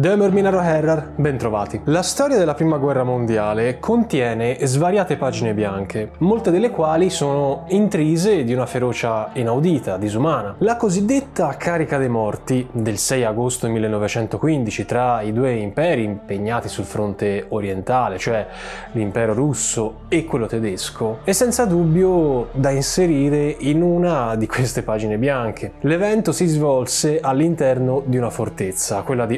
Demer Minaro Herrar, bentrovati. La storia della prima guerra mondiale contiene svariate pagine bianche, molte delle quali sono intrise di una ferocia inaudita, disumana. La cosiddetta carica dei morti del 6 agosto 1915 tra i due imperi impegnati sul fronte orientale, cioè l'impero russo e quello tedesco, è senza dubbio da inserire in una di queste pagine bianche. L'evento si svolse all'interno di una fortezza, quella di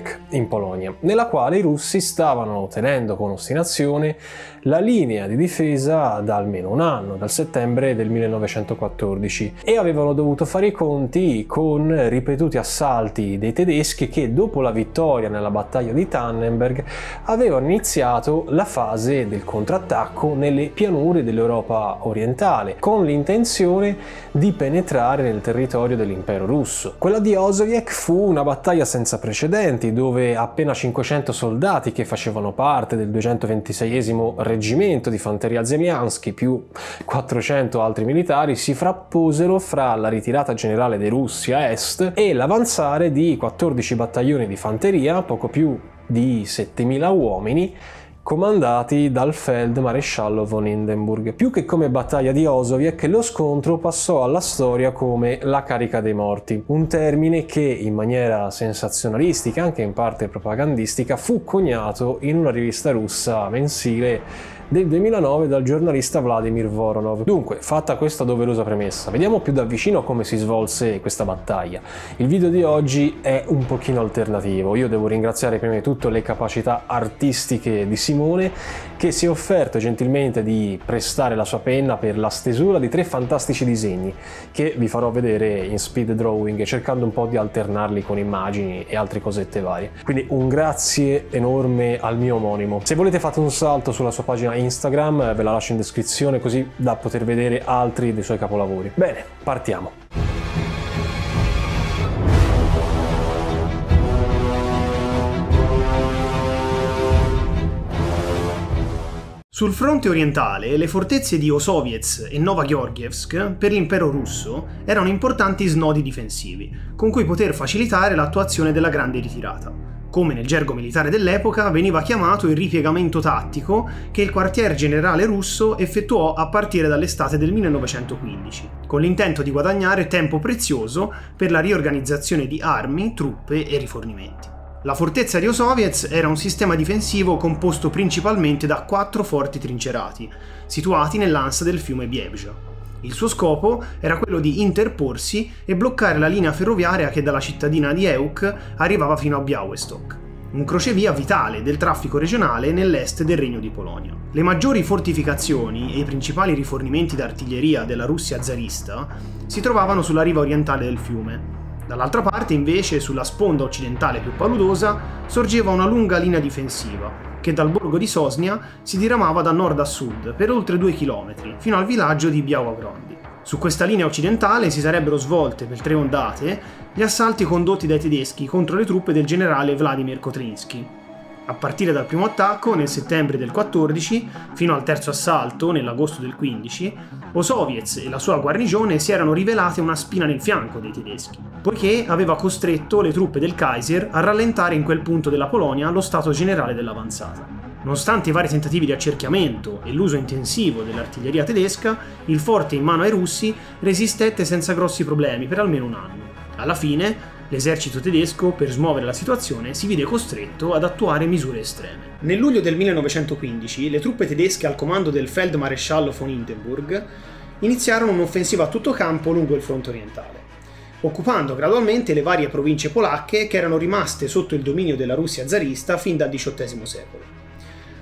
Osowiec in Polonia, nella quale i russi stavano tenendo con ostinazione la linea di difesa da almeno un anno, dal settembre del 1914, e avevano dovuto fare i conti con ripetuti assalti dei tedeschi che dopo la vittoria nella battaglia di Tannenberg avevano iniziato la fase del contrattacco nelle pianure dell'Europa orientale, con l'intenzione di penetrare nel territorio dell'impero russo. Quella di Osowiec fu una battaglia senza precedenti dove appena 500 soldati che facevano parte del 226 reggimento di fanteria Zemliansky più 400 altri militari si frapposero fra la ritirata generale dei russi a est e l'avanzare di 14 battaglioni di fanteria, poco più di 7000 uomini, comandati dal feldmaresciallo von Hindenburg. Più che come battaglia di Osowiec, lo scontro passò alla storia come la carica dei morti, un termine che in maniera sensazionalistica, anche in parte propagandistica, fu coniato in una rivista russa mensile del 2009 dal giornalista Vladimir Voronov. Dunque, fatta questa doverosa premessa, vediamo più da vicino come si svolse questa battaglia. Il video di oggi è un pochino alternativo. Io devo ringraziare prima di tutto le capacità artistiche di Simone che si è offerto gentilmente di prestare la sua penna per la stesura di tre fantastici disegni che vi farò vedere in speed drawing cercando un po' di alternarli con immagini e altre cosette varie. Quindi un grazie enorme al mio omonimo. Se volete fate un salto sulla sua pagina Instagram, ve la lascio in descrizione così da poter vedere altri dei suoi capolavori. Bene, partiamo. Sul fronte orientale, le fortezze di Osowiec e Nova-Georgievsk per l'impero russo erano importanti snodi difensivi, con cui poter facilitare l'attuazione della grande ritirata come nel gergo militare dell'epoca veniva chiamato il ripiegamento tattico che il quartier generale russo effettuò a partire dall'estate del 1915, con l'intento di guadagnare tempo prezioso per la riorganizzazione di armi, truppe e rifornimenti. La fortezza di Osowiec era un sistema difensivo composto principalmente da quattro forti trincerati, situati nell'ansa del fiume Biebja. Il suo scopo era quello di interporsi e bloccare la linea ferroviaria che dalla cittadina di Euk arrivava fino a Białystok, un crocevia vitale del traffico regionale nell'est del Regno di Polonia. Le maggiori fortificazioni e i principali rifornimenti d'artiglieria della Russia zarista si trovavano sulla riva orientale del fiume. Dall'altra parte, invece, sulla sponda occidentale più paludosa, sorgeva una lunga linea difensiva, che dal borgo di Sosnia si diramava da nord a sud per oltre due chilometri, fino al villaggio di Białogrądy. Su questa linea occidentale si sarebbero svolte per tre ondate gli assalti condotti dai tedeschi contro le truppe del generale Vladimir Kotrinsky, a partire dal primo attacco nel settembre del 14 fino al terzo assalto nell'agosto del 15, Osowiec e la sua guarnigione si erano rivelate una spina nel fianco dei tedeschi, poiché aveva costretto le truppe del Kaiser a rallentare in quel punto della Polonia lo stato generale dell'avanzata. Nonostante i vari tentativi di accerchiamento e l'uso intensivo dell'artiglieria tedesca, il forte in mano ai russi resistette senza grossi problemi per almeno un anno. Alla fine, L'esercito tedesco, per smuovere la situazione, si vide costretto ad attuare misure estreme. Nel luglio del 1915 le truppe tedesche al comando del feldmaresciallo von Hindenburg iniziarono un'offensiva a tutto campo lungo il fronte orientale, occupando gradualmente le varie province polacche che erano rimaste sotto il dominio della Russia zarista fin dal XVIII secolo.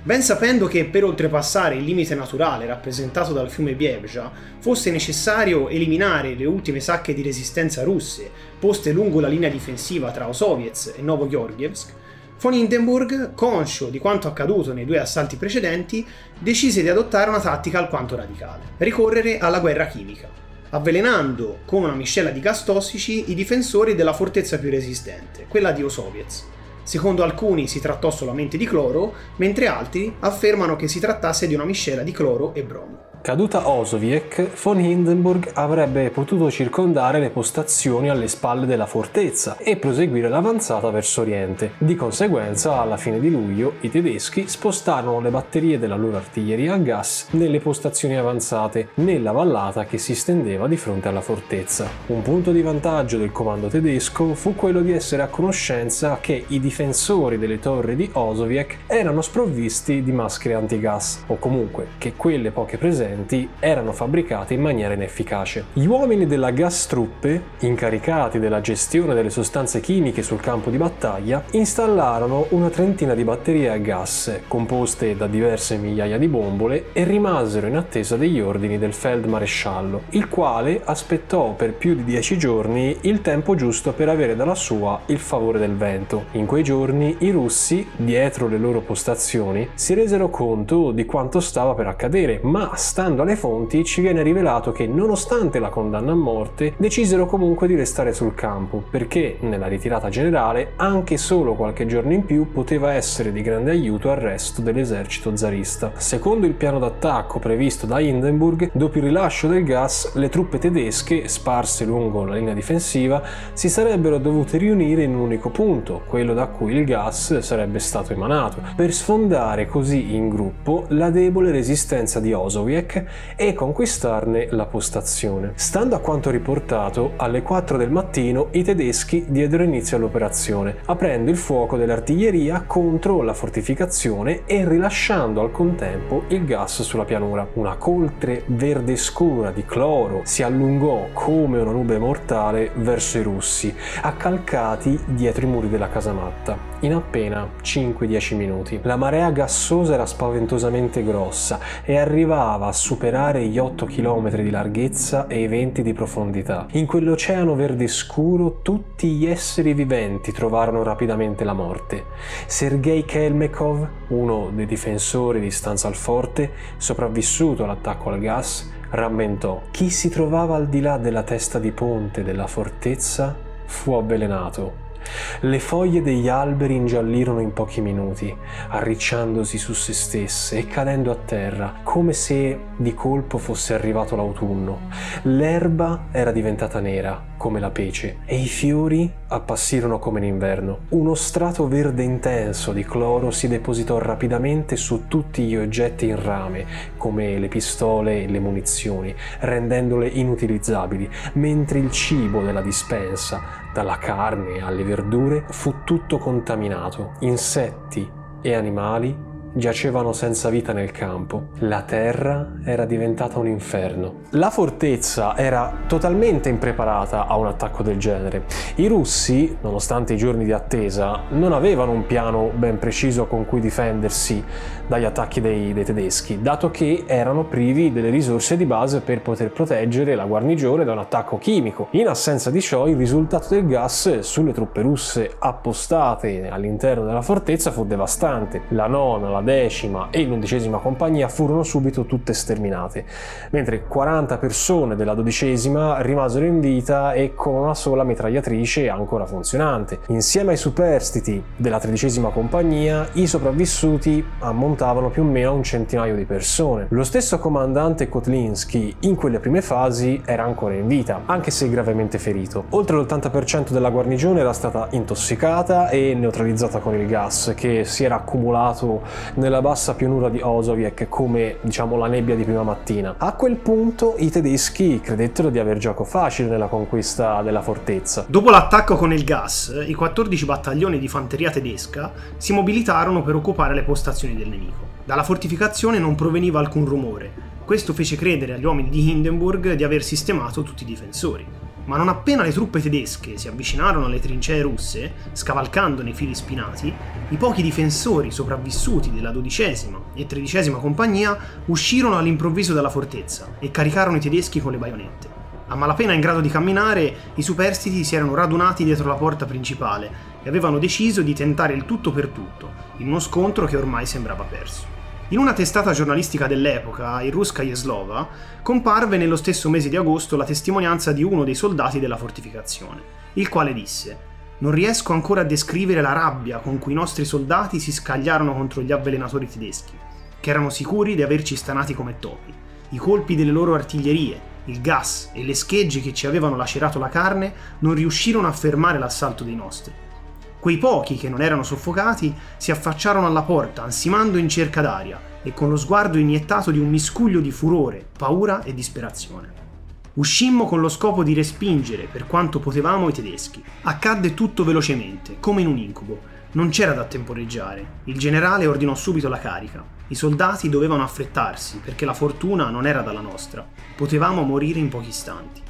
Ben sapendo che per oltrepassare il limite naturale rappresentato dal fiume Biebja fosse necessario eliminare le ultime sacche di resistenza russe poste lungo la linea difensiva tra Osowiec e Novogeorgievsk, von Hindenburg, conscio di quanto accaduto nei due assalti precedenti, decise di adottare una tattica alquanto radicale, ricorrere alla guerra chimica, avvelenando con una miscela di gas tossici i difensori della fortezza più resistente, quella di Osowiec Secondo alcuni si trattò solamente di cloro, mentre altri affermano che si trattasse di una miscela di cloro e bromo. Caduta Osowiec, von Hindenburg avrebbe potuto circondare le postazioni alle spalle della fortezza e proseguire l'avanzata verso oriente. Di conseguenza, alla fine di luglio, i tedeschi spostarono le batterie della loro artiglieria a gas nelle postazioni avanzate, nella vallata che si stendeva di fronte alla fortezza. Un punto di vantaggio del comando tedesco fu quello di essere a conoscenza che i difensori delle torri di Osowiec erano sprovvisti di maschere antigas, o comunque che quelle poche presenti presenti erano fabbricate in maniera inefficace. Gli uomini della Gastruppe, incaricati della gestione delle sostanze chimiche sul campo di battaglia, installarono una trentina di batterie a gas composte da diverse migliaia di bombole e rimasero in attesa degli ordini del feldmaresciallo, il quale aspettò per più di dieci giorni il tempo giusto per avere dalla sua il favore del vento. In quei giorni i russi, dietro le loro postazioni, si resero conto di quanto stava per accadere, ma stando alle fonti ci viene rivelato che nonostante la condanna a morte decisero comunque di restare sul campo perché nella ritirata generale anche solo qualche giorno in più poteva essere di grande aiuto al resto dell'esercito zarista. Secondo il piano d'attacco previsto da Hindenburg, dopo il rilascio del gas le truppe tedesche sparse lungo la linea difensiva si sarebbero dovute riunire in un unico punto, quello da cui il gas sarebbe stato emanato, per sfondare così in gruppo la debole resistenza di Osowiec Quebec e conquistarne la postazione. Stando a quanto riportato, alle 4 del mattino i tedeschi diedero inizio all'operazione, aprendo il fuoco dell'artiglieria contro la fortificazione e rilasciando al contempo il gas sulla pianura. Una coltre verde scura di cloro si allungò come una nube mortale verso i russi, accalcati dietro i muri della casamatta. In appena 5-10 minuti. La marea gassosa era spaventosamente grossa e arrivava superare gli 8 km di larghezza e i 20 di profondità. In quell'oceano verde scuro tutti gli esseri viventi trovarono rapidamente la morte. Sergei Kelmekov, uno dei difensori di Stanza al Forte, sopravvissuto all'attacco al gas, rammentò chi si trovava al di là della testa di ponte della fortezza fu avvelenato le foglie degli alberi ingiallirono in pochi minuti, arricciandosi su se stesse e cadendo a terra, come se di colpo fosse arrivato l'autunno. L'erba era diventata nera, come la pece, e i fiori appassirono come in inverno. Uno strato verde intenso di cloro si depositò rapidamente su tutti gli oggetti in rame, come le pistole e le munizioni, rendendole inutilizzabili, mentre il cibo della dispensa, dalla carne alle verdure, fu tutto contaminato. Insetti e animali giacevano senza vita nel campo. La terra era diventata un inferno. La fortezza era totalmente impreparata a un attacco del genere. I russi, nonostante i giorni di attesa, non avevano un piano ben preciso con cui difendersi dagli attacchi dei, dei tedeschi, dato che erano privi delle risorse di base per poter proteggere la guarnigione da un attacco chimico. In assenza di ciò, il risultato del gas sulle truppe russe appostate all'interno della fortezza fu devastante. La nona, la decima e l'undicesima compagnia furono subito tutte sterminate, mentre 40 persone della dodicesima rimasero in vita e con una sola mitragliatrice ancora funzionante. Insieme ai superstiti della tredicesima compagnia, i sopravvissuti ammontavano più o meno un centinaio di persone. Lo stesso comandante Kotlinski in quelle prime fasi era ancora in vita, anche se gravemente ferito. Oltre l'80% della guarnigione era stata intossicata e neutralizzata con il gas che si era accumulato nella bassa pianura di Osowiec come diciamo la nebbia di prima mattina. A quel punto i tedeschi credettero di aver gioco facile nella conquista della fortezza. Dopo l'attacco con il gas, i 14 battaglioni di fanteria tedesca si mobilitarono per occupare le postazioni del nemico. Dalla fortificazione non proveniva alcun rumore. Questo fece credere agli uomini di Hindenburg di aver sistemato tutti i difensori ma non appena le truppe tedesche si avvicinarono alle trincee russe, scavalcando nei fili spinati, i pochi difensori sopravvissuti della dodicesima e tredicesima compagnia uscirono all'improvviso dalla fortezza e caricarono i tedeschi con le baionette. A malapena in grado di camminare, i superstiti si erano radunati dietro la porta principale e avevano deciso di tentare il tutto per tutto, in uno scontro che ormai sembrava perso. In una testata giornalistica dell'epoca, il Ruskaya Slova, comparve nello stesso mese di agosto la testimonianza di uno dei soldati della fortificazione, il quale disse non riesco ancora a descrivere la rabbia con cui i nostri soldati si scagliarono contro gli avvelenatori tedeschi, che erano sicuri di averci stanati come topi. i colpi delle loro artiglierie, il gas e le schegge che ci avevano lacerato la carne non riuscirono a fermare l'assalto dei nostri. Quei pochi che non erano soffocati si affacciarono alla porta, ansimando in cerca d'aria e con lo sguardo iniettato di un miscuglio di furore, paura e disperazione. Uscimmo con lo scopo di respingere per quanto potevamo i tedeschi. Accadde tutto velocemente, come in un incubo. Non c'era da temporeggiare. Il generale ordinò subito la carica. I soldati dovevano affrettarsi perché la fortuna non era dalla nostra. Potevamo morire in pochi istanti.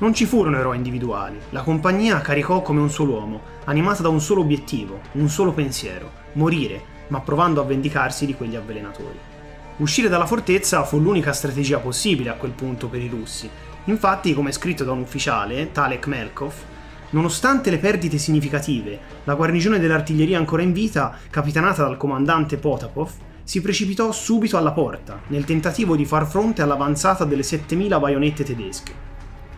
Non ci furono eroi individuali. La compagnia caricò come un solo uomo, animata da un solo obiettivo, un solo pensiero, morire, ma provando a vendicarsi di quegli avvelenatori. Uscire dalla fortezza fu l'unica strategia possibile a quel punto per i russi. Infatti, come scritto da un ufficiale, Talek Melkov, nonostante le perdite significative, la guarnigione dell'artiglieria ancora in vita, capitanata dal comandante Potapov, si precipitò subito alla porta, nel tentativo di far fronte all'avanzata delle 7000 baionette tedesche.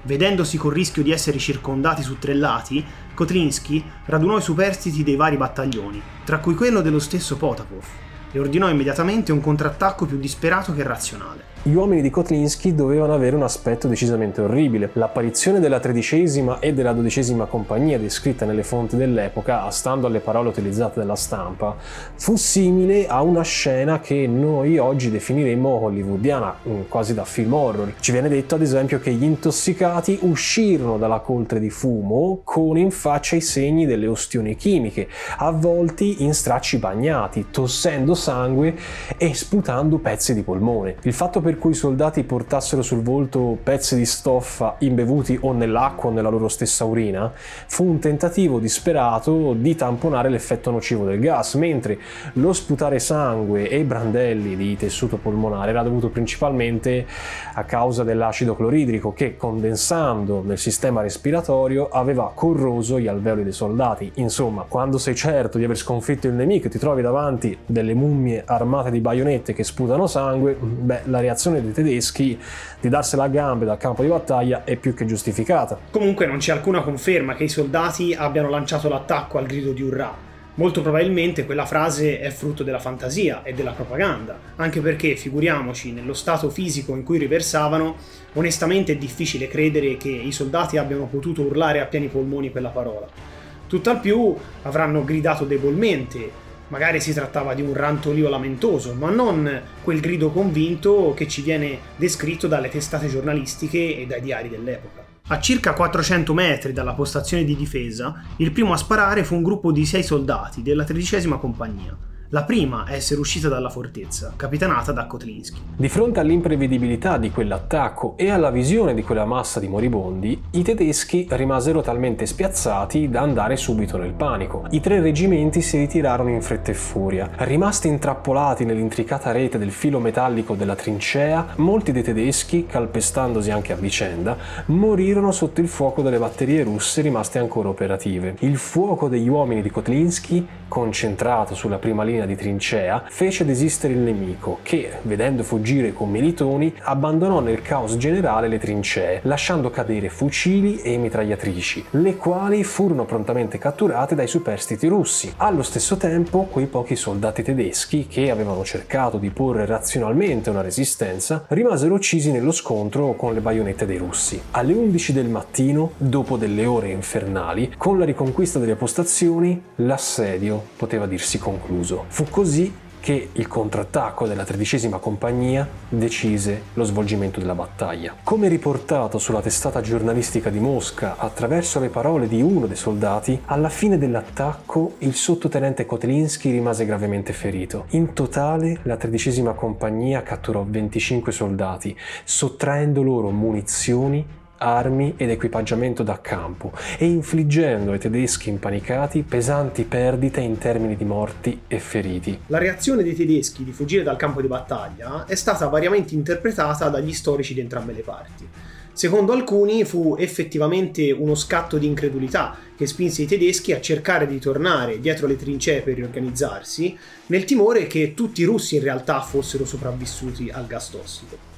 Vedendosi col rischio di essere circondati su tre lati, Kotlinski radunò i superstiti dei vari battaglioni, tra cui quello dello stesso Potapov, e ordinò immediatamente un contrattacco più disperato che razionale. Gli uomini di Kotlinski dovevano avere un aspetto decisamente orribile. L'apparizione della tredicesima e della dodicesima compagnia descritta nelle fonti dell'epoca, stando alle parole utilizzate dalla stampa, fu simile a una scena che noi oggi definiremmo hollywoodiana, quasi da film horror. Ci viene detto ad esempio che gli intossicati uscirono dalla coltre di fumo con in faccia i segni delle ostioni chimiche, avvolti in stracci bagnati, tossendo sangue e sputando pezzi di polmone. Il fatto per per cui i soldati portassero sul volto pezzi di stoffa imbevuti o nell'acqua o nella loro stessa urina fu un tentativo disperato di tamponare l'effetto nocivo del gas, mentre lo sputare sangue e brandelli di tessuto polmonare era dovuto principalmente a causa dell'acido cloridrico che condensando nel sistema respiratorio aveva corroso gli alveoli dei soldati. Insomma, quando sei certo di aver sconfitto il nemico e ti trovi davanti delle mummie armate di baionette che sputano sangue, beh, la reazione reazione dei tedeschi di darsela a gambe dal campo di battaglia è più che giustificata. Comunque non c'è alcuna conferma che i soldati abbiano lanciato l'attacco al grido di urrà. Molto probabilmente quella frase è frutto della fantasia e della propaganda, anche perché, figuriamoci, nello stato fisico in cui riversavano, onestamente è difficile credere che i soldati abbiano potuto urlare a pieni polmoni quella parola. Tutt'al più avranno gridato debolmente, Magari si trattava di un rantolio lamentoso, ma non quel grido convinto che ci viene descritto dalle testate giornalistiche e dai diari dell'epoca. A circa 400 metri dalla postazione di difesa, il primo a sparare fu un gruppo di sei soldati della tredicesima compagnia la prima a essere uscita dalla fortezza, capitanata da Kotlinski. Di fronte all'imprevedibilità di quell'attacco e alla visione di quella massa di moribondi, i tedeschi rimasero talmente spiazzati da andare subito nel panico. I tre reggimenti si ritirarono in fretta e furia. Rimasti intrappolati nell'intricata rete del filo metallico della trincea, molti dei tedeschi, calpestandosi anche a vicenda, morirono sotto il fuoco delle batterie russe rimaste ancora operative. Il fuoco degli uomini di Kotlinski, concentrato sulla prima linea di trincea, fece desistere il nemico che, vedendo fuggire con militoni, abbandonò nel caos generale le trincee, lasciando cadere fucili e mitragliatrici, le quali furono prontamente catturate dai superstiti russi. Allo stesso tempo, quei pochi soldati tedeschi che avevano cercato di porre razionalmente una resistenza, rimasero uccisi nello scontro con le baionette dei russi. Alle 11 del mattino, dopo delle ore infernali, con la riconquista delle postazioni, l'assedio poteva dirsi concluso. Fu così che il contrattacco della tredicesima compagnia decise lo svolgimento della battaglia. Come riportato sulla testata giornalistica di Mosca attraverso le parole di uno dei soldati, alla fine dell'attacco il sottotenente Kotlinski rimase gravemente ferito. In totale la tredicesima compagnia catturò 25 soldati, sottraendo loro munizioni armi ed equipaggiamento da campo e infliggendo ai tedeschi impanicati pesanti perdite in termini di morti e feriti. La reazione dei tedeschi di fuggire dal campo di battaglia è stata variamente interpretata dagli storici di entrambe le parti. Secondo alcuni fu effettivamente uno scatto di incredulità che spinse i tedeschi a cercare di tornare dietro le trincee per riorganizzarsi, nel timore che tutti i russi in realtà fossero sopravvissuti al gas tossico.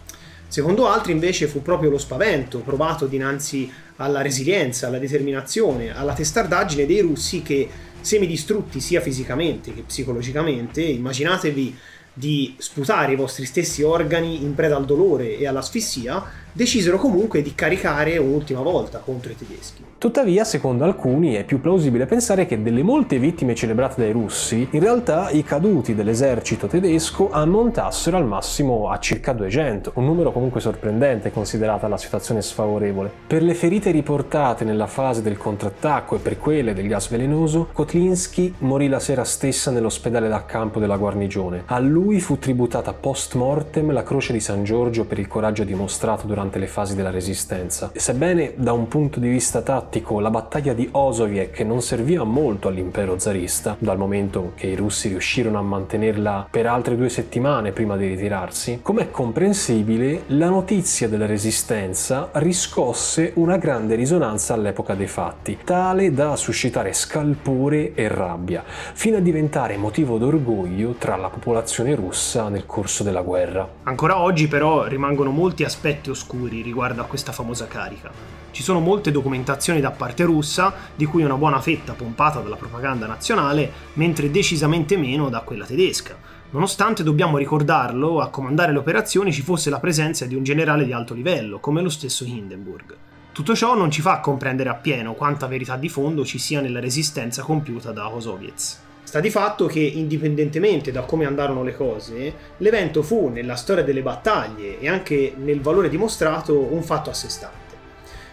Secondo altri invece fu proprio lo spavento provato dinanzi alla resilienza, alla determinazione, alla testardaggine dei russi che, semidistrutti sia fisicamente che psicologicamente, immaginatevi di sputare i vostri stessi organi in preda al dolore e all'asfissia, decisero comunque di caricare un'ultima volta contro i tedeschi. Tuttavia, secondo alcuni, è più plausibile pensare che delle molte vittime celebrate dai russi, in realtà i caduti dell'esercito tedesco ammontassero al massimo a circa 200, un numero comunque sorprendente considerata la situazione sfavorevole. Per le ferite riportate nella fase del contrattacco e per quelle del gas velenoso, Kotlinski morì la sera stessa nell'ospedale da campo della guarnigione. A lui fu tributata post mortem la croce di San Giorgio per il coraggio dimostrato durante le fasi della resistenza. Sebbene da un punto di vista tattico la battaglia di Osoviec non serviva molto all'impero zarista, dal momento che i russi riuscirono a mantenerla per altre due settimane prima di ritirarsi, com'è comprensibile, la notizia della resistenza riscosse una grande risonanza all'epoca dei fatti, tale da suscitare scalpore e rabbia, fino a diventare motivo d'orgoglio tra la popolazione russa nel corso della guerra. Ancora oggi però rimangono molti aspetti oscuri riguardo a questa famosa carica. Ci sono molte documentazioni da parte russa, di cui una buona fetta pompata dalla propaganda nazionale, mentre decisamente meno da quella tedesca. Nonostante dobbiamo ricordarlo, a comandare le operazioni ci fosse la presenza di un generale di alto livello, come lo stesso Hindenburg. Tutto ciò non ci fa comprendere appieno quanta verità di fondo ci sia nella resistenza compiuta da Osoviets. Sta di fatto che, indipendentemente da come andarono le cose, l'evento fu, nella storia delle battaglie e anche nel valore dimostrato, un fatto a sé stante.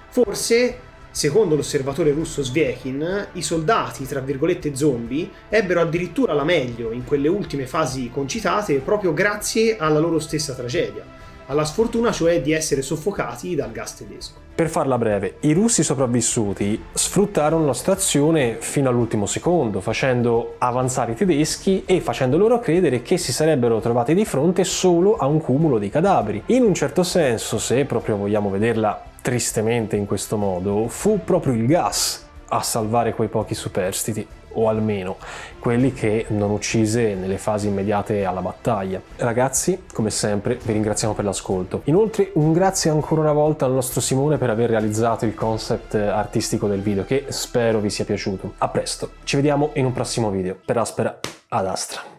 Forse, secondo l'osservatore russo Sviekin, i soldati, tra virgolette zombie, ebbero addirittura la meglio in quelle ultime fasi concitate proprio grazie alla loro stessa tragedia, alla sfortuna cioè di essere soffocati dal gas tedesco. Per farla breve, i russi sopravvissuti sfruttarono la situazione fino all'ultimo secondo, facendo avanzare i tedeschi e facendo loro credere che si sarebbero trovati di fronte solo a un cumulo di cadaveri. In un certo senso, se proprio vogliamo vederla tristemente in questo modo, fu proprio il gas a salvare quei pochi superstiti, o almeno quelli che non uccise nelle fasi immediate alla battaglia. Ragazzi, come sempre, vi ringraziamo per l'ascolto. Inoltre, un grazie ancora una volta al nostro Simone per aver realizzato il concept artistico del video, che spero vi sia piaciuto. A presto, ci vediamo in un prossimo video. Per Aspera ad Astra.